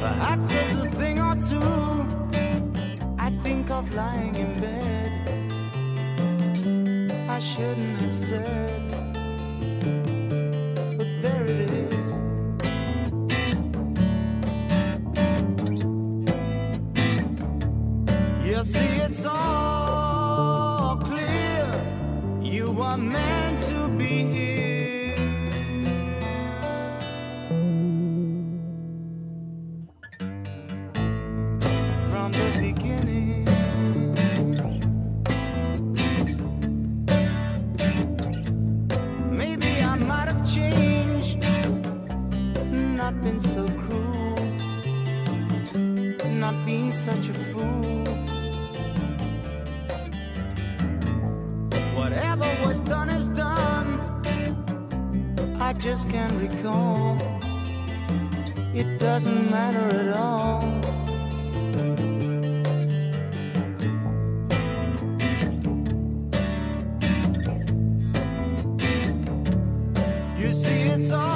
Perhaps there's a thing or two I think of lying in bed. I shouldn't have said, but there it is. You see, it's all clear. You are meant changed, not been so cruel, not being such a fool. Whatever was done is done. I just can't recall. It doesn't matter at all. It's all